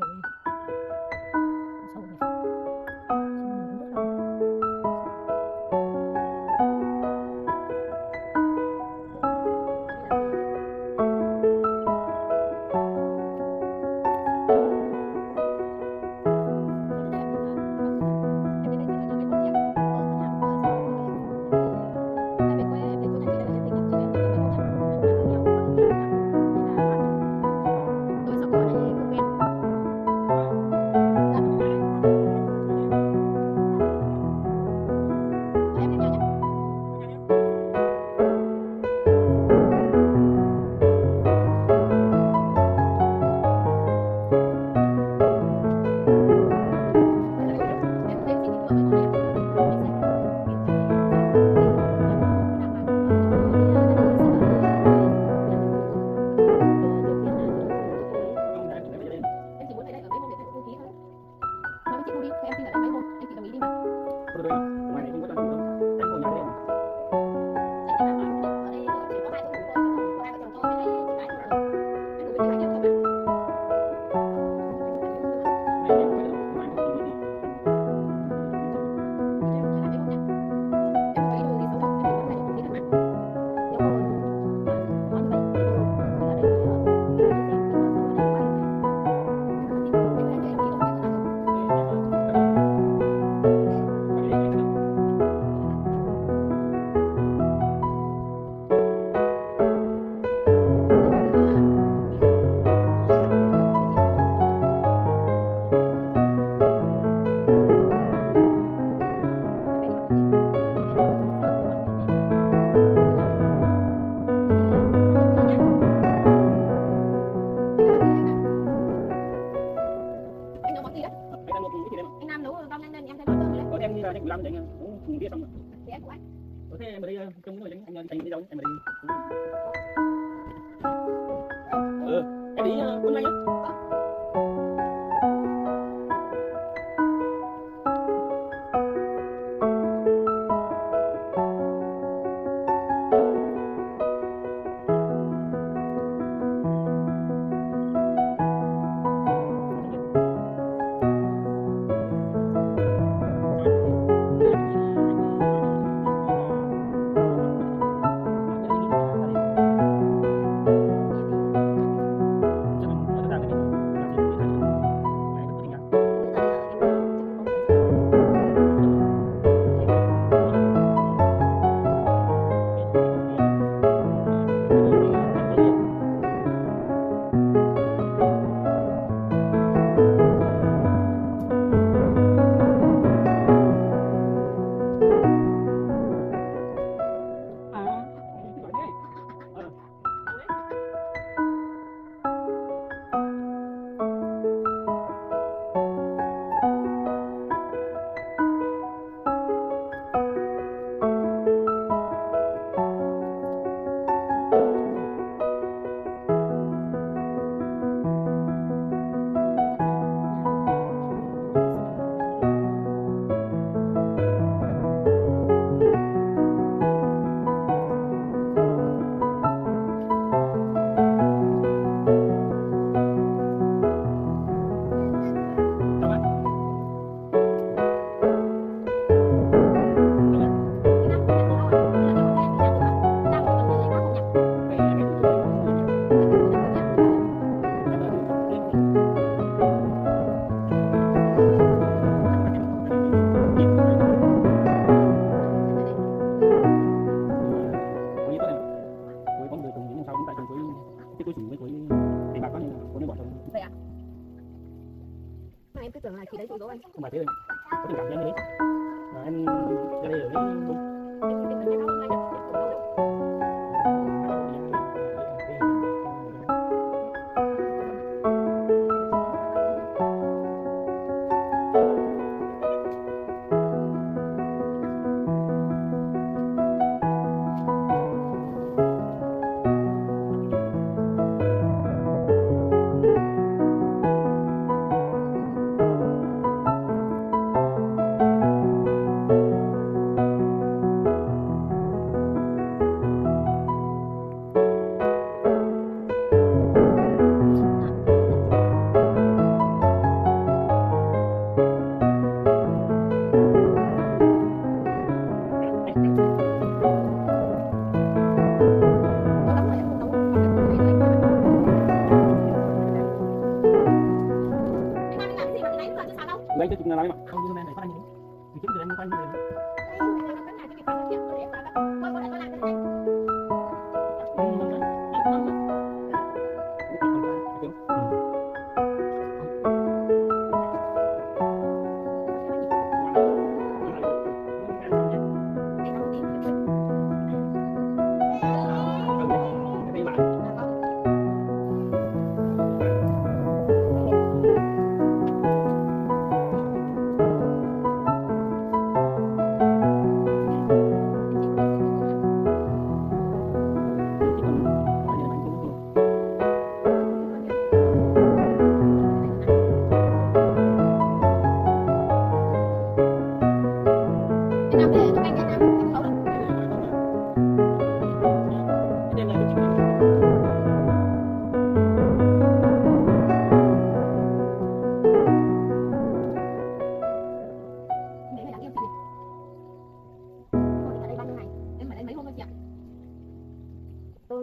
容易。ra nhanh 15 để anh cũng cùng biết xong rồi. Thế của anh. Có thế em ở đây ờ, trong ờ, cái anh anh đi đâu em ở đây. Ừ, ờ, em đi cuốn anh á.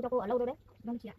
cho cô ở lâu đâu đấy. Vâng chị ạ.